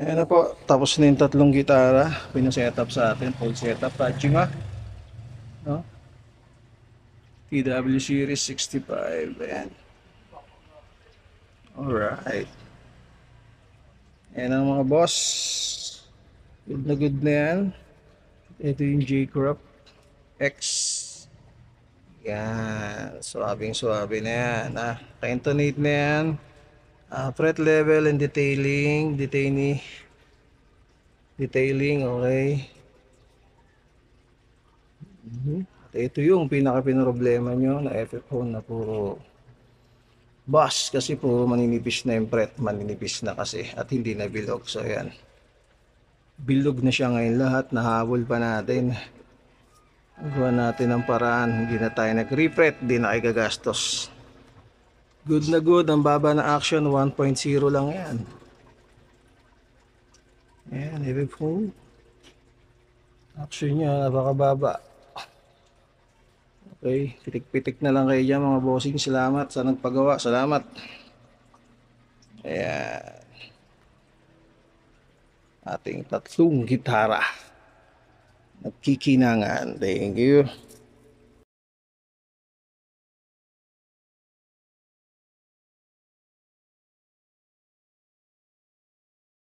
Ayan na po, tapos na yung tatlong gitara. Pinasetup sa atin, full setup. Tachima. No? TW Series 65. Ayan. Alright. Ayan ang mga boss. Good na good na yan. Ito yung J-Crop X. Yan. Swabing swabe na yan. Ah, ka-intonate na yan. Ah, fret level and detailing. Detailing. Detailing, okay. Mhm. At ito yung pinaka pinoproblema nyo na FF phone na puro bus kasi puro maninipis na yung fret. Maninipis na kasi at hindi na bilog. So, ayan. Bilog na siya ngayon lahat. Nahabol pa natin. Gawa natin ang paraan. Hindi na tayo nag-refret. Hindi na kayo gagastos. Good na good. Ang baba na action. 1.0 lang yan. Ayan. Heavy phone. Action niya. Napakababa. Okay. Pitik-pitik na lang kayo dyan mga bossing. Salamat sa nagpagawa. Salamat. Ayan. Ating tatlong gitara. Nagkikinangan. Thank you.